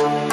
Bye.